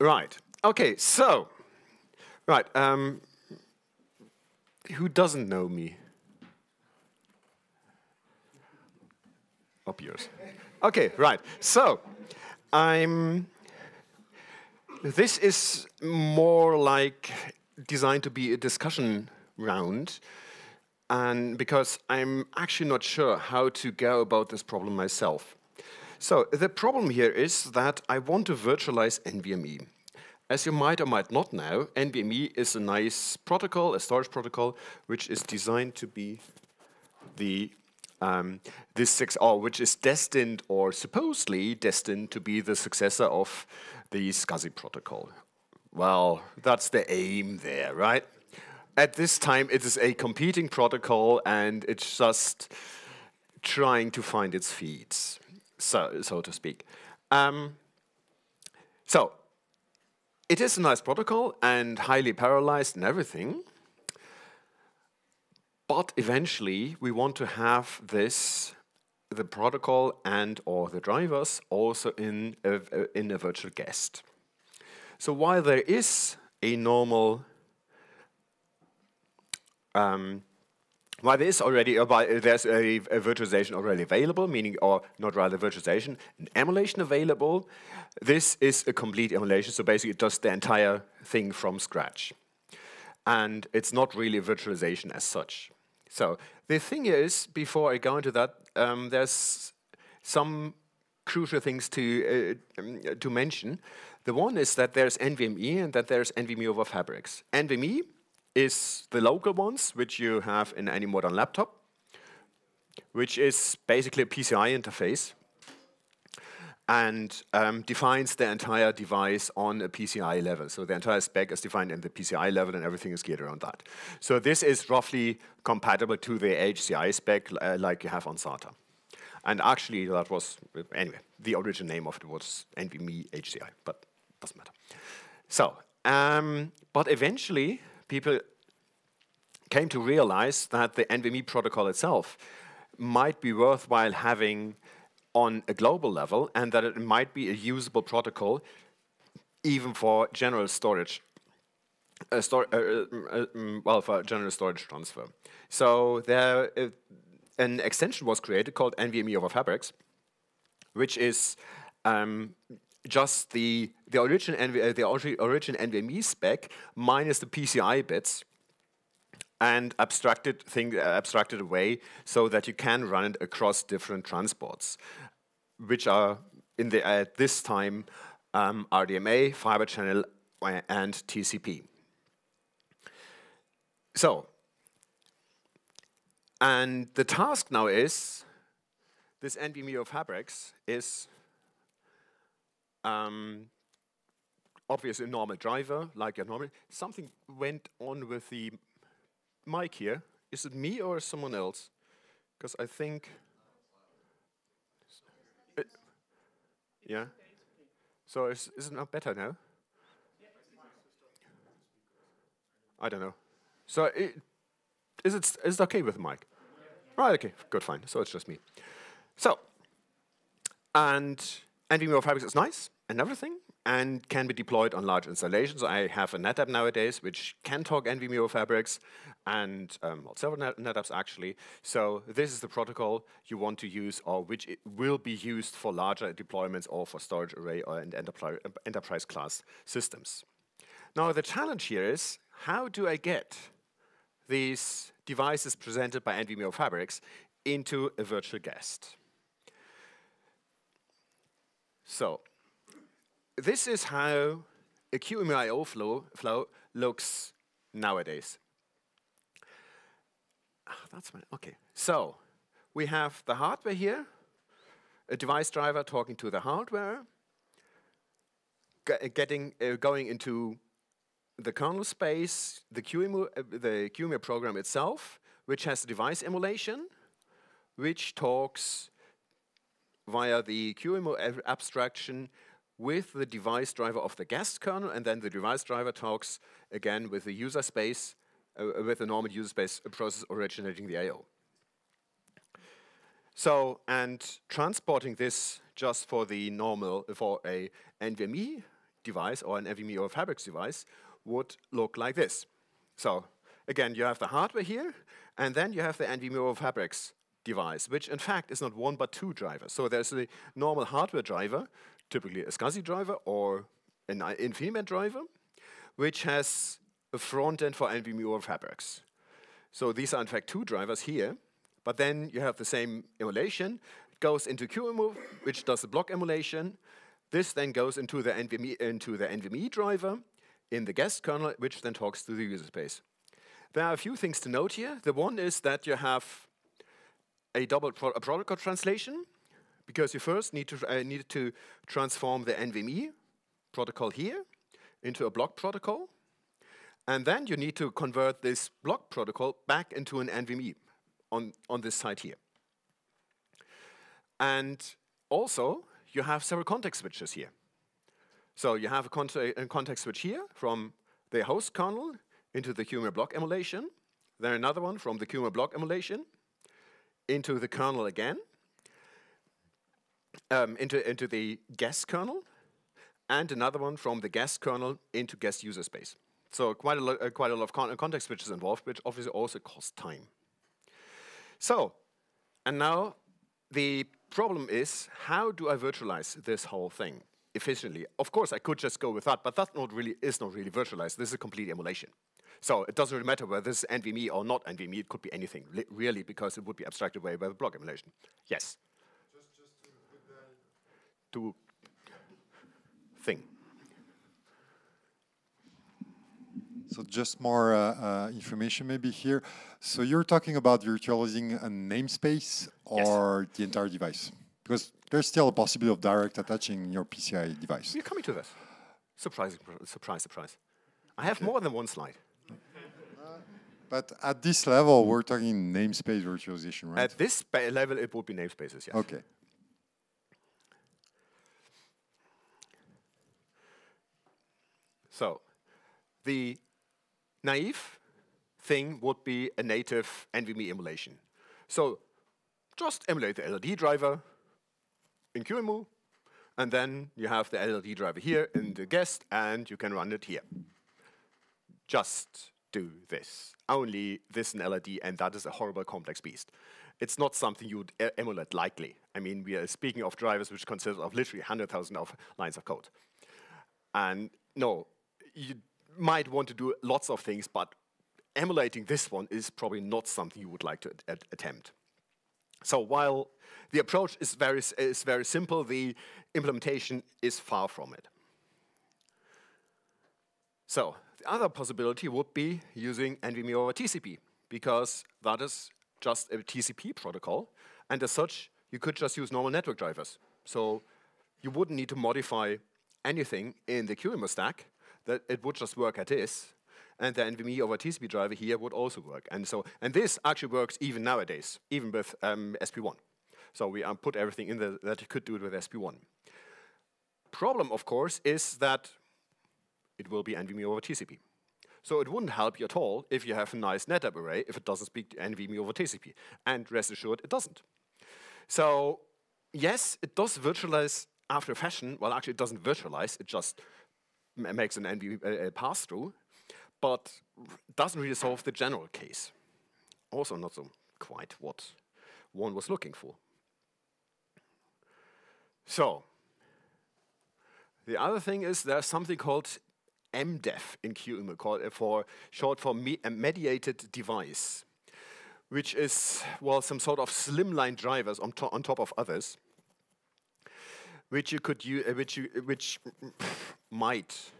Right. Okay. So, right. Um, who doesn't know me? Up yours. Okay. Right. So, I'm. This is more like designed to be a discussion round, and because I'm actually not sure how to go about this problem myself. So the problem here is that I want to virtualize NVMe. As you might or might not know, NVMe is a nice protocol, a storage protocol, which is designed to be the um, this 6R, which is destined or supposedly destined to be the successor of the SCSI protocol. Well, that's the aim there, right? At this time, it is a competing protocol, and it's just trying to find its feet, so so to speak. Um, so it is a nice protocol and highly parallelized and everything. But eventually, we want to have this, the protocol and or the drivers also in a, in a virtual guest. So while there is a normal, um, while there is already a, there's a, a, virtualization already available, meaning or not rather virtualization, an emulation available. This is a complete emulation, so basically it does the entire thing from scratch, and it's not really virtualization as such. So the thing is, before I go into that, um, there's some crucial things to uh, um, to mention. The one is that there's NVMe and that there's NVMe over fabrics. NVMe is the local ones, which you have in any modern laptop, which is basically a PCI interface and um, defines the entire device on a PCI level. So the entire spec is defined in the PCI level and everything is geared around that. So this is roughly compatible to the HCI spec uh, like you have on SATA. And actually that was, anyway, the original name of it was NVMe HCI, but doesn't matter. So, um, but eventually people came to realize that the NVMe protocol itself might be worthwhile having on a global level and that it might be a usable protocol even for general storage uh, stor uh, uh, um, well for general storage transfer. So there uh, an extension was created called NVMe over fabrics which is um, just the the origin NV, uh, the origin NVMe spec minus the PCI bits and abstracted thing abstracted away so that you can run it across different transports which are in the, at this time um, RDMA, fiber channel, and TCP. So, and the task now is, this NVMe of fabrics is um, obviously a normal driver, like a normal. Something went on with the mic here. Is it me or someone else? Because I think Yeah? So is, is it not better now? I don't know. So it, is it is it okay with the mic? Right, okay, good, fine. So it's just me. So, and NVMe Fabrics is nice and everything, and can be deployed on large installations. I have a NetApp nowadays which can talk NVMe fabrics and um, well, several net NetApps actually. So this is the protocol you want to use or which will be used for larger deployments or for storage array or enterprise, enterprise class systems. Now the challenge here is how do I get these devices presented by NVMe fabrics into a virtual guest? So this is how a QEMU flow, flow looks nowadays. Ah, that's my, okay. So we have the hardware here, a device driver talking to the hardware, getting uh, going into the kernel space, the QEMU, uh, the QEMU program itself, which has device emulation, which talks via the QEMU abstraction with the device driver of the guest kernel, and then the device driver talks again with the user space, uh, with the normal user space process originating the I.O. So, and transporting this just for the normal, for a NVMe device or an NVMe over Fabrics device would look like this. So again, you have the hardware here, and then you have the NVMe over Fabrics device, which in fact is not one but two drivers. So there's a normal hardware driver, typically a SCSI driver or an InfiniBand driver, which has a front end for NVMe over Fabrics. So these are in fact two drivers here, but then you have the same emulation. It goes into QEMU, which does the block emulation. This then goes into the NVMe, into the NVMe driver in the guest kernel, which then talks to the user space. There are a few things to note here. The one is that you have a double pro a protocol translation, because you first need to, uh, need to transform the NVMe protocol here into a block protocol. And then you need to convert this block protocol back into an NVMe on, on this side here. And also, you have several context switches here. So you have a, cont a context switch here from the host kernel into the QEMU block emulation, then another one from the QEMU block emulation into the kernel again, um, into, into the guest kernel, and another one from the guest kernel into guest user space. So quite a, uh, quite a lot of con context switches involved, which obviously also costs time. So, and now the problem is, how do I virtualize this whole thing efficiently? Of course, I could just go with that, but that not really is not really virtualized. This is a complete emulation. So it doesn't really matter whether this is NVMe or not NVMe. It could be anything, really, because it would be abstracted away by the block emulation. Yes? Just, just to, to thing. So just more uh, uh, information maybe here. So you're talking about virtualizing a namespace or yes. the entire device? Because there's still a possibility of direct attaching your PCI device. We're coming to this. Surprising, surprise, surprise. I have okay. more than one slide. But at this level, we're talking namespace virtualization, right? At this level, it would be namespaces, yes. Okay. So, the naive thing would be a native NVMe emulation. So, just emulate the LLD driver in QEMU, and then you have the LLD driver here in the guest, and you can run it here. Just do this. Only this in LLD, and that is a horrible complex beast. It's not something you would e emulate lightly. I mean, we are speaking of drivers which consist of literally 100,000 of lines of code. And no, you might want to do lots of things, but emulating this one is probably not something you would like to attempt. So while the approach is very, is very simple, the implementation is far from it. So the other possibility would be using NVMe over TCP, because that is just a TCP protocol, and as such, you could just use normal network drivers. So you wouldn't need to modify anything in the QEMU stack, that it would just work at this, and the NVMe over TCP driver here would also work. And so, and this actually works even nowadays, even with um, SP1. So we um, put everything in there that you could do it with SP1. Problem, of course, is that it will be NVMe over TCP. So it wouldn't help you at all if you have a nice NetApp array if it doesn't speak NVMe over TCP. And rest assured, it doesn't. So yes, it does virtualize after a fashion. Well, actually, it doesn't virtualize. It just makes an NVMe uh, pass-through, but doesn't really solve the general case. Also not so quite what one was looking for. So, the other thing is there's something called MDev in QEMU, called, uh, for short for me a mediated device, which is, well, some sort of slimline drivers on, to on top of others, which you could use, uh, which, you, which might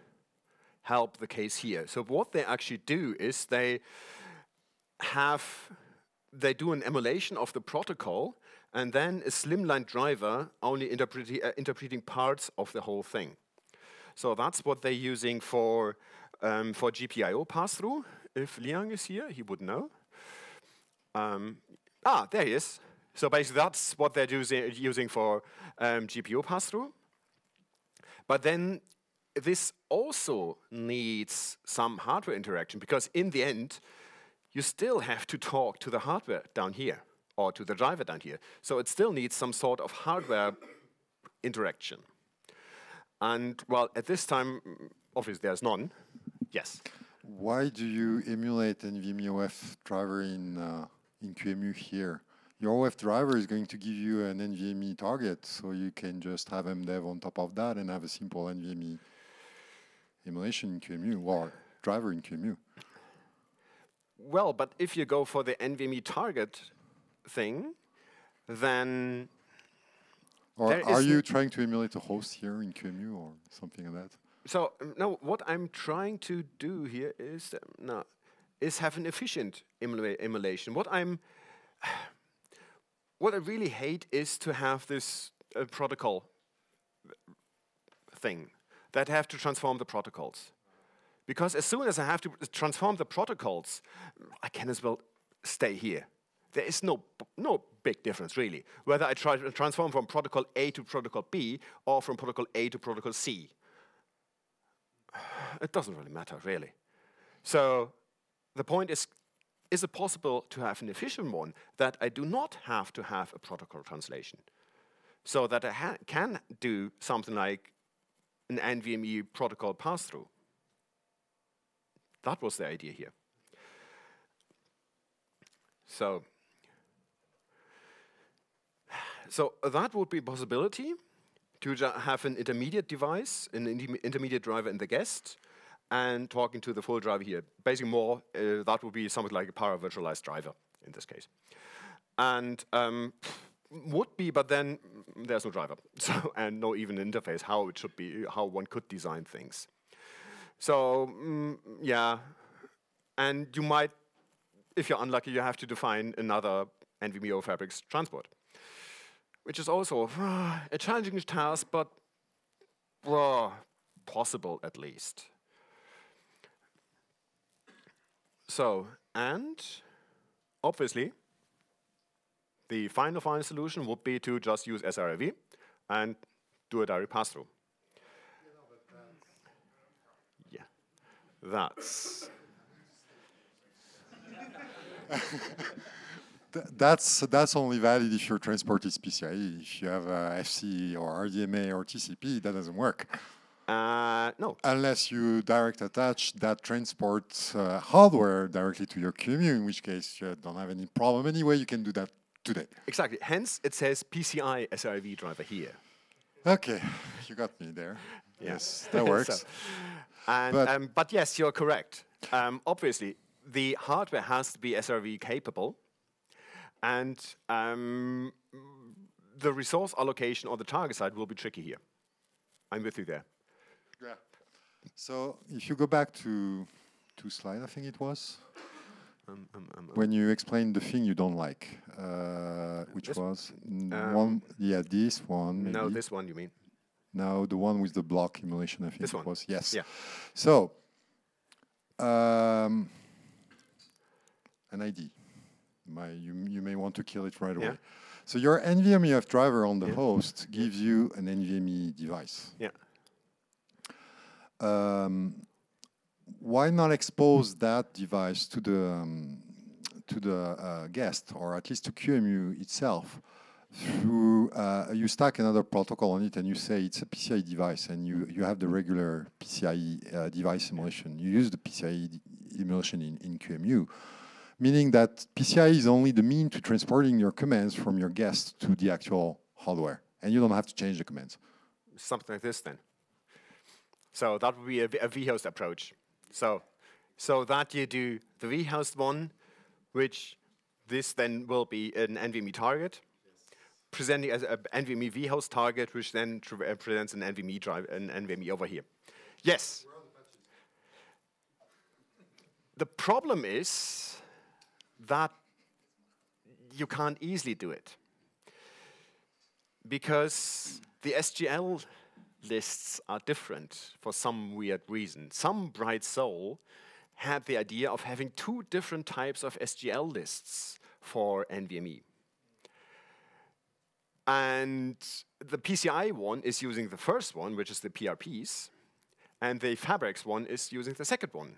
help the case here. So what they actually do is they have, they do an emulation of the protocol and then a slimline driver only interpreti uh, interpreting parts of the whole thing. So that's what they're using for, um, for GPIO pass-through. If Liang is here, he would know. Um, ah, there he is. So basically that's what they're using, for um, GPU pass-through. But then this also needs some hardware interaction because in the end, you still have to talk to the hardware down here or to the driver down here. So it still needs some sort of hardware interaction. And well, at this time, obviously there's none. Yes. Why do you emulate NVMe OF driver in uh, in QEMU here? Your OF driver is going to give you an NVMe target, so you can just have MDev on top of that and have a simple NVMe emulation in QEMU or driver in QEMU. Well, but if you go for the NVMe target thing, then Or are you trying to emulate a host here in QEMU or something like that? so um, no. What I'm trying to do here is um, no, is have an efficient emula- emulation. What I'm what I really hate is to have this uh, protocol thing that have to transform the protocols. Because as soon as I have to transform the protocols, I can as well stay here. There is no, no big difference, really, whether I try to transform from protocol A to protocol B or from protocol A to protocol C. It doesn't really matter, really. So the point is, is it possible to have an efficient one that I do not have to have a protocol translation? So that I can do something like an NVMe protocol pass-through. That was the idea here. So, so that would be a possibility to have an intermediate device, an interme- intermediate driver in the guest, and talking to the full driver here. Basically, more uh, that would be something like a power virtualized driver in this case, and um, would be, but then there's no driver, so and no even interface how it should be, how one could design things. So mm, yeah, and you might, if you're unlucky, you have to define another NVMeo fabrics transport, which is also a challenging task, but well, possible at least. So, and obviously, the final final solution would be to just use SR-IOV and do a direct pass-through. Yeah, that's that's that's only valid if your transport is PCIe. If you have uh, FC or RDMA or TCP, that doesn't work uh, no. unless you direct attach that transport uh, hardware directly to your QEMU. In which case, you don't have any problem anyway. You can do that today. Exactly. Hence, it says PCI SR-IOV driver here. Okay, you got me there. Yeah. Yes, that So- works. and, But- um, but yes, you're correct. Um, obviously, the hardware has to be SRV capable, and um, the resource allocation on the target side will be tricky here. I'm with you there. Yeah. So if you go back to two slide, I think it was Um, um, um, um, when you explain the thing you don't like, uh, which This- was um, one. Yeah, this one. no, this one you mean? No, the one with the block emulation. I think This it one. was. Yes. Yeah. So, um, an ID. My, you, you may want to kill it right Yeah. away. So your NVMe driver on the Yeah. host gives you an NVMe device. Yeah. Um, why not expose that device to the um, to the uh, guest, or at least to QEMU itself? Through uh, you stack another protocol on it, and you say it's a PCIe device, and you you have the regular PCIe uh, device emulation. You use the PCIe emulation in, in QEMU, meaning that PCIe is only the mean to transporting your commands from your guest to the actual hardware, and you don't have to change the commands. something like this then. So that would be a vhost approach. So, so that you do the vhost one, which this then will be an NVMe target, presenting as an NVMe vhost target, which then uh, presents an NVMe drive, an NVMe over here. Yes. The problem is that you can't easily do it because the SGL lists are different for some weird reason. Some bright soul had the idea of having two different types of SGL lists for NVMe. And the PCI one is using the first one, which is the PRPs, and the Fabrics one is using the second one,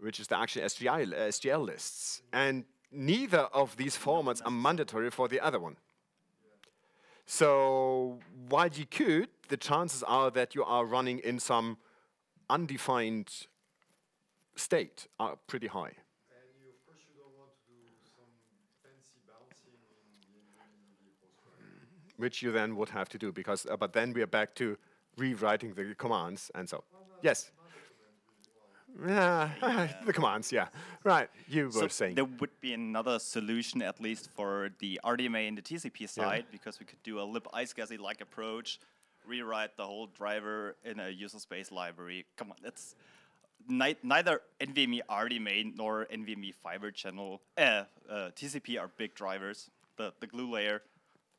which is the actual SGI, SGL lists. And neither of these formats are mandatory for the other one. So while you could the chances are that you are running in some undefined state are pretty high. And you, of course, you don't want to do some fancy bouncing in the vhost, right? which you then would have to do because uh, but then we are back to rewriting the commands and so yes yeah, the commands yeah right you were So saying there would be another solution, at least for the RDMA and the TCP side, because we could do a lib iSCSI like approach, rewrite the whole driver in a user space library. Come on, that's ni- neither NVMe RDMA nor NVMe fiber channel uh, uh, TCP are big drivers. The the glue layer,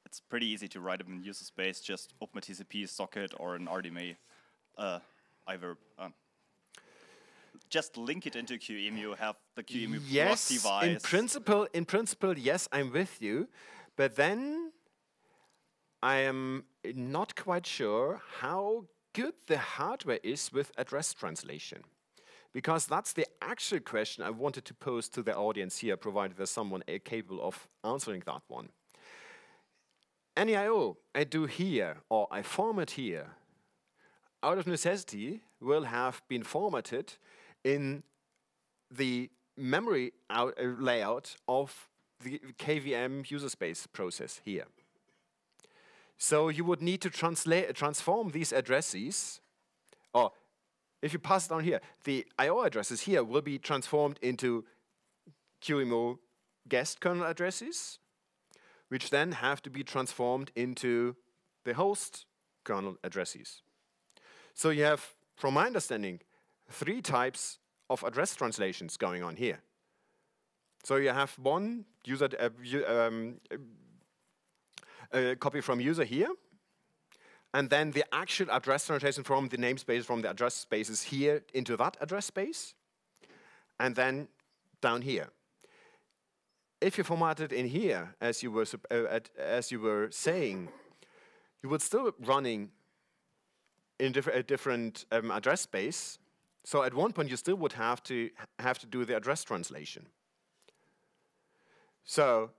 it's pretty easy to write them in user space. Just open a TCP socket or an RDMA, uh, either. Um, just link it into QEMU, have the QEMU plus yes device. in principle in principle yes i'm with you. But then i am not quite sure how good the hardware is with address translation. Because that's the actual question i wanted to pose to the audience here provided there's someone uh, capable of answering that one. Any IO I do here or I format here, out of necessity, will have been formatted in the memory out, uh, layout of the KVM user space process here. So you would need to translate, transform these addresses, or if you pass it down here, the IO addresses here will be transformed into QEMU guest kernel addresses, which then have to be transformed into the host kernel addresses. So you have, from my understanding, three types of address translations going on here. So you have one user uh, um, uh, copy from user here, and then the actual address translation from the namespace from the address spaces here into that address space, and then down here if you format it in here, as you were uh, at, as you were saying, you would still be running in diff- a different um, address space. So at one point, you still would have to have to do the address translation. So,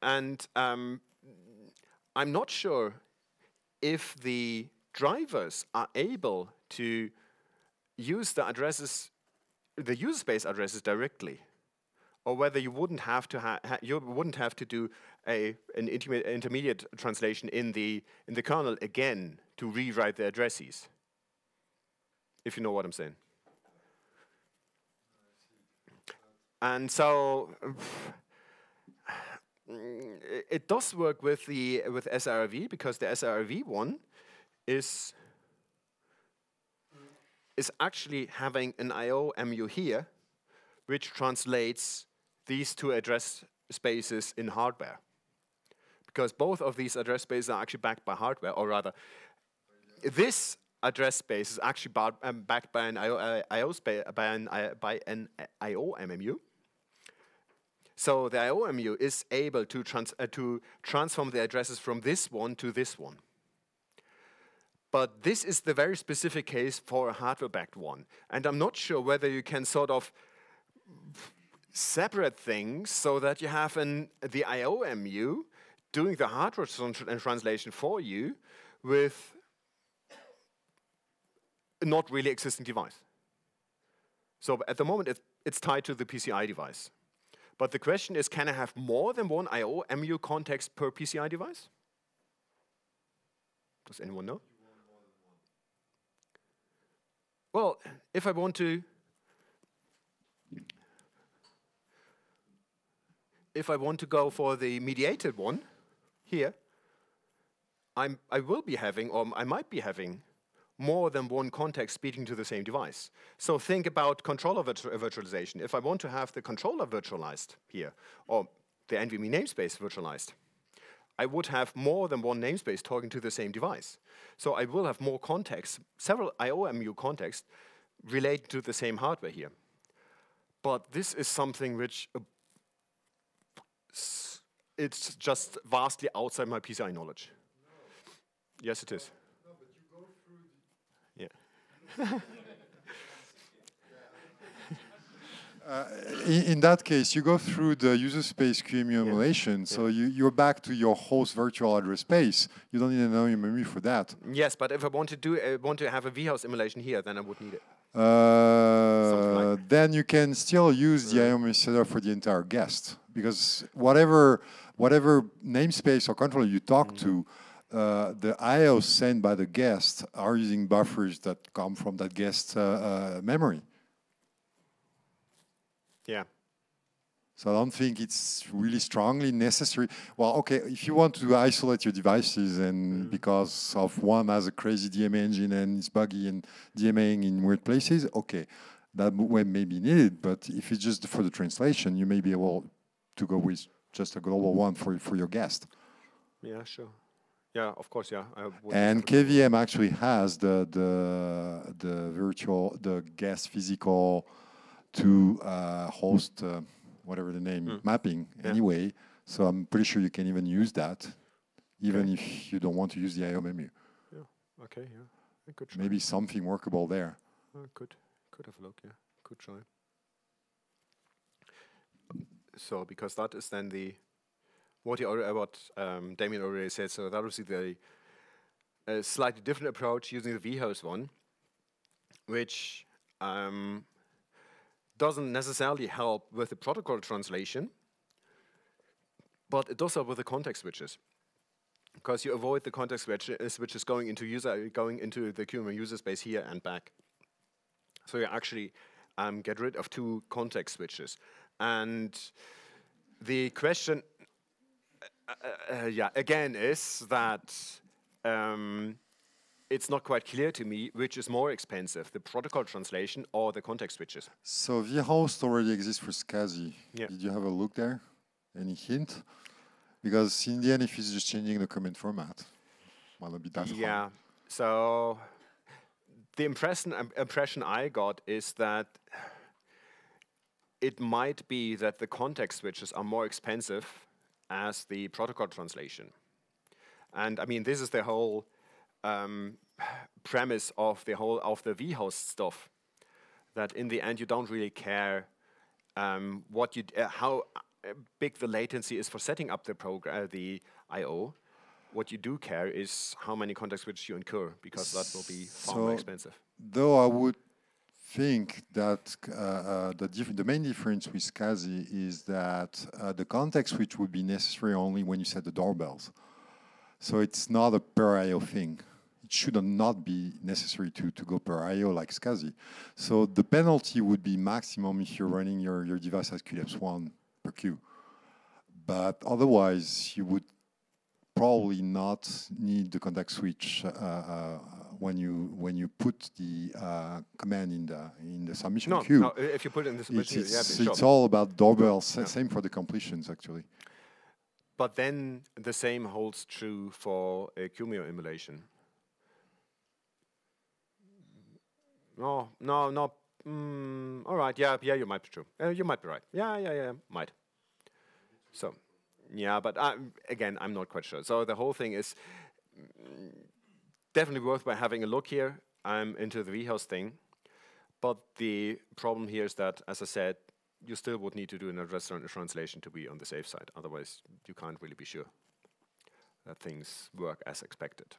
and um, I'm not sure if the drivers are able to use the addresses, the user space addresses directly or whether you wouldn't have to ha- you wouldn't have to do a an interme- intermediate translation in the in the kernel again to rewrite the addresses. If you know what I'm saying. And so it does work with the with SRV because the SRV one is is actually having an IO MU here, which translates these two address spaces in hardware. Because both of these address spaces are actually backed by hardware, or rather, this address space is actually um, backed by an IO, uh, IO by an, I- by an IO MMU. So the IOMMU is able to, trans- uh, to transform the addresses from this one to this one. But this is the very specific case for a hardware-backed one. And I'm not sure whether you can sort of separate things so that you have an, the IOMMU doing the hardware and translation for you with a not really existing device. So at the moment, it, it's tied to the PCI device. But the question is, can I have more than one IOMMU context per PCI device? Does anyone know? Well, if I want to if I want to go for the mediated one here, I'm, I will be having, or I might be having, more than one context speaking to the same device. So think about controller virtu- virtualization. If I want to have the controller virtualized here, or the NVMe namespace virtualized, I would have more than one namespace talking to the same device. So I will have more contexts, several IOMMU contexts related to the same hardware here. But this is something which uh, it's just vastly outside my PCI knowledge. Yes, it is. No, but you go through the, Yeah. Uh, in, in, that case, you go through the user space QEMU yeah. emulation, so you, you're back to your host virtual address space. You don't need an memory for that. Yes, but if I want to do uh, want to have a vhost emulation here, then I would need it. Uh, like then you can still use the IOM setup for the entire guest because whatever whatever namespace or controller you talk mm -hmm. to, uh, the IO sent by the guest are using buffers that come from that guest uh, uh, memory. Yeah. So I don't think it's really strongly necessary. Well, okay, if you want to isolate your devices and mm. because of one has a crazy DMA engine and it's buggy and DMAing in weird places, okay, that may be needed. But if it's just for the translation, you may be able to go with just a global one for for your guest. Yeah, sure. Yeah, of course, yeah. and KVM actually has the the the virtual the guest physical to uh, host uh, whatever the name mm. mapping yeah. anyway. So I'm pretty sure you can even use that, even okay. if you don't want to use the IOMMU. Yeah. Okay. Yeah. Good Maybe something workable there. Uh, could could have a look. Yeah. Could try. So because that is then the what he what um, Damien already said. So that was the a slightly different approach using the vhost one, which um, doesn't necessarily help with the protocol translation, but it does help with the context switches. Because you avoid the context switch, uh, switches going into user going into the QEMU user space here and back. So you actually um, get rid of two context switches. And the question, uh, uh, yeah, again, is that um, it's not quite clear to me which is more expensive, the protocol translation or the context switches. So vhost already exists for SCSI. Yeah. Did you have a look there? Any hint? Because in the end, if it's just changing the comment format, might not be that Yeah. Hard. So the impression um, impression I got is that it might be that the context switches are more expensive as the protocol translation. And I mean, this is the whole um, premise of the whole of the vhost stuff. That in the end you don't really care um, what you uh, how uh, big the latency is for setting up the program uh, the I/O. What you do care is how many context switches you incur because that will be far so more expensive. Though I would think that uh, uh, the, the main difference with SCSI is that uh, the context switch would be necessary only when you set the doorbells. So it's not a per IO thing It should not be necessary to, to go per IO like SCSI. So the penalty would be maximum if you're running your, your device as QLEPS1 per queue. But otherwise, you would probably not need the context switch uh, uh, when you when you put the uh, command in the in the submission no, queue. No, if you put it in the submission, it's, it's, yeah, it's all about doorbells. Yeah. Same for the completions, actually. But then the same holds true for a QEMU emulation. No, no, no. Mm, all right. Yeah, yeah. You might be true. Uh, you might be right. Yeah, yeah, yeah. Might. So, yeah, but I, again, I'm not quite sure. So the whole thing is definitely worth by having a look here. I'm into the vhost thing, but the problem here is that, as I said, you still would need to do an address translation to be on the safe side. Otherwise, you can't really be sure that things work as expected.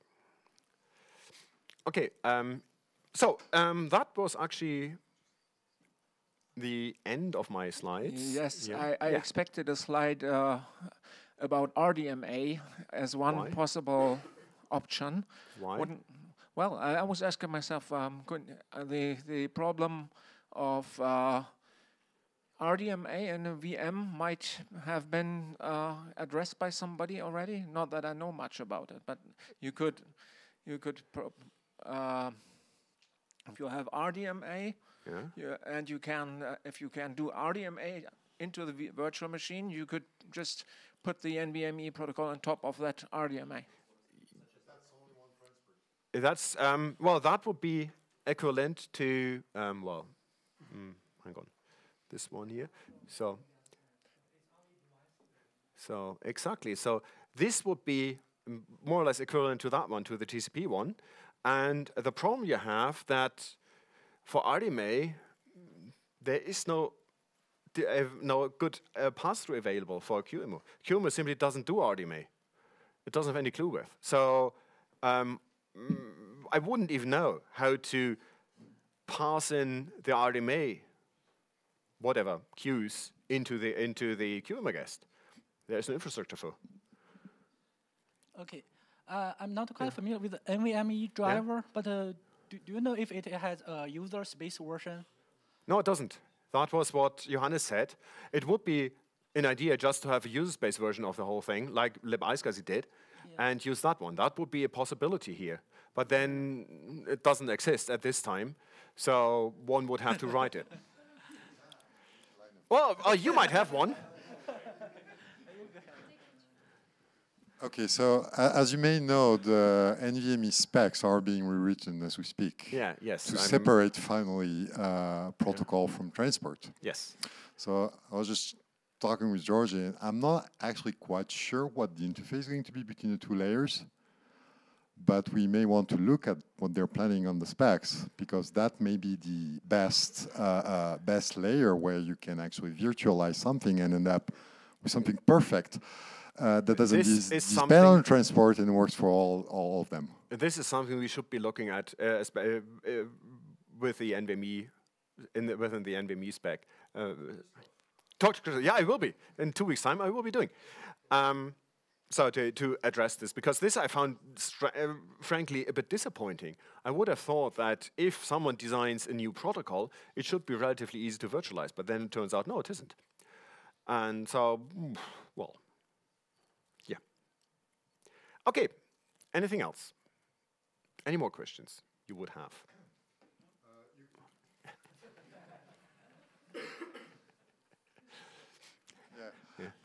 Okay, um, so um, that was actually the end of my slides. Yes, yeah. I, I yeah. expected a slide uh, about RDMA as one Why? possible option. Why? Wouldn't, well, I, I, was asking myself, um, could, uh, the the problem of uh, RDMA and a VM might have been uh, addressed by somebody already. Not that I know much about it, but you could you could uh, if you have RDMA, yeah. You, and you can, uh, if you can do RDMA into the virtual machine, you could just put the NVMe protocol on top of that RDMA. That's um, well, that would be equivalent to um, well, mm, hang on, this one here. So, so exactly. So this would be more or less equivalent to that one, to the TCP one. And the problem you have that for RDMA, there is no uh, no good uh, pass-through available for QEMU. QEMU simply doesn't do RDMA. It doesn't have any clue with. So um, I wouldn't even know how to pass in the RDMA, whatever queues into the into the QEMU guest. There's no infrastructure for. Okay. Uh, I'm not quite familiar with the NVMe driver, but uh, do, do you know if it has a user space version? No, it doesn't. That was what Johannes said. It would be an idea just to have a user space version of the whole thing, like libiSCSI did, and use that one. That would be a possibility here. But then it doesn't exist at this time, so one would have to write it. Well, uh, you might have one. Okay, so uh, as you may know, the NVMe specs are being rewritten as we speak. Yeah, yes. To I'm- separate finally uh, protocol from transport. Yes. So I was just talking with Georgie, and I'm not actually quite sure what the interface is going to be between the two layers. But we may want to look at what they're planning on the specs because that may be the best uh, uh, best layer where you can actually virtualize something and end up with something perfect uh, that doesn't This dis- is depend on transport and works for all all of them. This is something we should be looking at uh, uh, uh, with the NVMe, in the, within the NVMe spec. Talk to Chris. Yeah, I will be. In two weeks' time, I will be doing. Um, so to, to address this, because this I found, uh, frankly, a bit disappointing. I would have thought that if someone designs a new protocol, it should be relatively easy to virtualize, but then it turns out, no, it isn't. And so, mm, well, yeah. Okay, anything else? Any more questions you would have?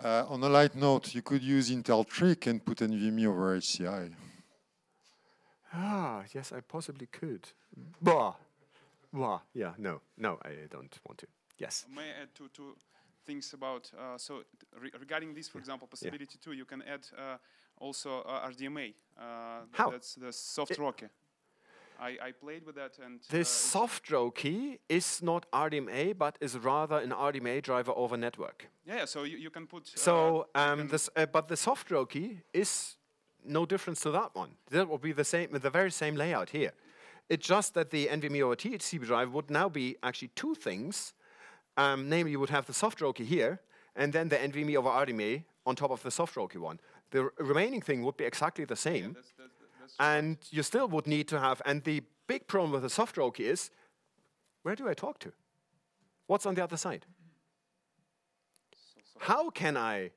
Uh, on a light note, you could use Intel Trick and put NVMe over HCI. Ah, yes, I possibly could. Bah. Bah. Yeah, no, no, I don't want to. Yes. May I add two, two things about, uh, so re regarding this, for example, possibility too, you can add uh, also uh, RDMA. Uh, How? That's the soft RoCE. I, I played with that and uh, This it's- soft RoCE is not RDMA, but is rather an RDMA driver over network. yeah, yeah, so you, you can put. uh, So, you um, this, uh, but the soft RoCE is no difference to that one. That will be the same, the very same layout here. It's just that the NVMe over THCP drive would now be actually two things. Um, namely, you would have the soft RoCE here, and then the NVMe over RDMA on top of the soft RoCE one. The r- remaining thing would be exactly the same. that's, that's And you still would need to have, and the big problem with the soft row is, where do I talk to? What's on the other side? How can I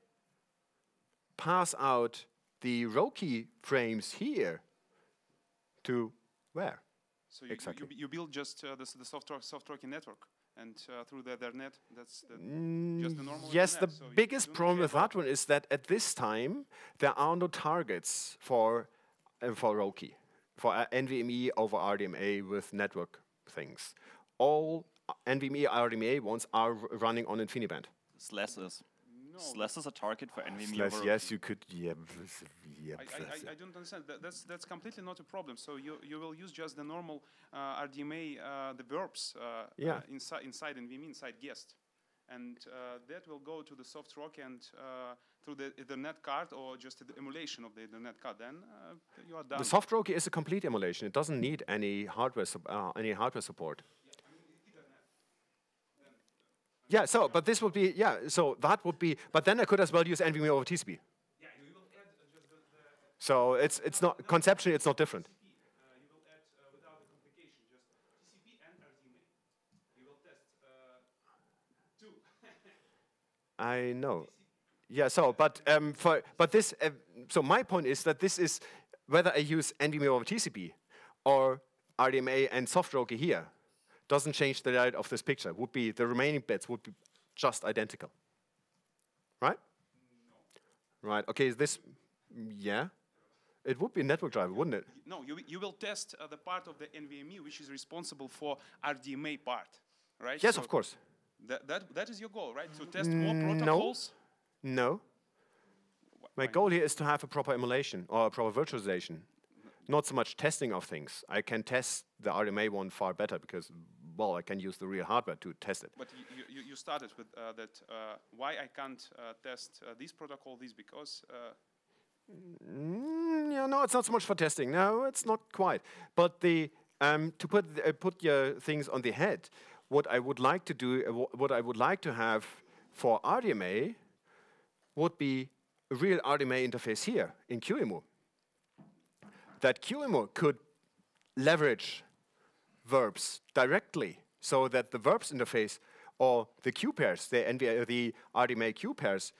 pass out the RoCE frames here to where? So you, Exactly. you, you build just uh, the, the soft, ro- soft rocking network, and uh, through the Ethernet, that's the, just the normal. Mm, Yes, the So biggest problem with that one is that at this time there are no targets for uh, for RoCE, for uh, NVMe over RDMA with network things. All uh, NVMe RDMA ones are running on InfiniBand. SLES is. SLES is a target for NVMe Yes, over yes, you could. Yeah, yeah, I, I, I, I don't understand. That, that's that's completely not a problem. So you you will use just the normal uh, RDMA, uh, the verbs uh, Yeah. uh, inside inside NVMe inside guest, and uh, that will go to the soft rock and uh, through the Ethernet card or just the emulation of the Ethernet card. Then uh, you are done. The soft RoCE is a complete emulation. It doesn't need any hardware uh, any hardware support. Yeah, so but this would be yeah, so that would be but then I could as well use NVMe over TCP. So it's it's not conceptually it's not different. I know. Yeah. So, but um, for but this, uh, so my point is that this is whether I use NVMe over TCP or RDMA and SoftRoCE here doesn't change the layout of this picture. Would be the remaining bits would be just identical, right? Right. Okay. Is this? Yeah. It would be a network driver, wouldn't it? no, you you will test uh, the part of the NVMe which is responsible for RDMA part, right? Yes, So of course. That, that that is your goal, right? To test more Mm, no. protocols. No. My goal here is to have a proper emulation or a proper virtualization, not so much testing of things. I can test the RDMA one far better because well, I can use the real hardware to test it. But you, you, you started with uh, that. Uh, why I can't uh, test uh, this protocol? This because. Uh, Mm, yeah, no, it's not so much for testing. No, it's not quite. But the um, to put uh, put your things on the head, what I would like to do, uh, what I would like to have for RDMA, would be a real RDMA interface here in QEMU. That QEMU could leverage verbs directly, so that the verbs interface or the Q pairs, the NV, uh, the RDMA Q pairs,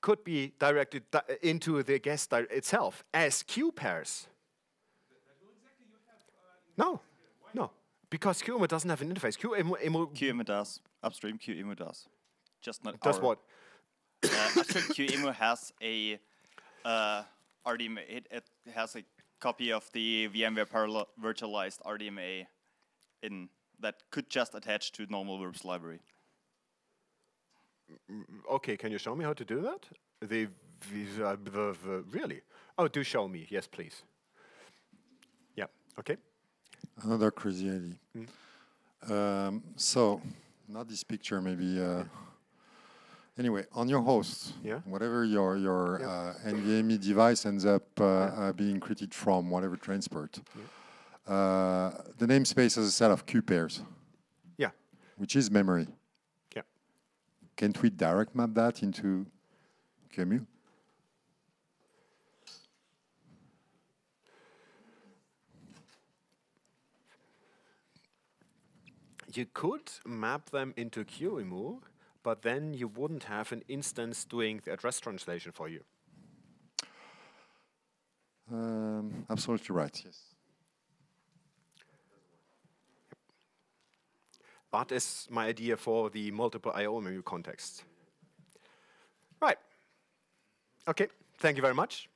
could be directed di- uh, into the guest itself as Q pairs. No, because QEMU doesn't have an interface. QEMU QEMU does. Upstream QEMU does. Just not does what? Uh, upstream QEMU has a uh, RDMA. It, it has a copy of the VMware parallel virtualized RDMA in that could just attach to normal verbs library. Okay, can you show me how to do that? The, the, the, the really? Oh, do show me. Yes, please. Yeah. Okay. Another crazy idea. Um, so, not this picture, maybe. Uh, anyway, on your host, Yeah. whatever your your Yeah. uh, NVMe device ends up uh, uh, being created from, whatever transport, uh, the namespace has a set of Q pairs, Yeah. which is memory. Yeah. Can't we direct map that into QEMU? You could map them into QEMU, but then you wouldn't have an instance doing the address translation for you. Um, absolutely right. Yes. That is my idea for the multiple IOMMU context. Right. Okay. Thank you very much.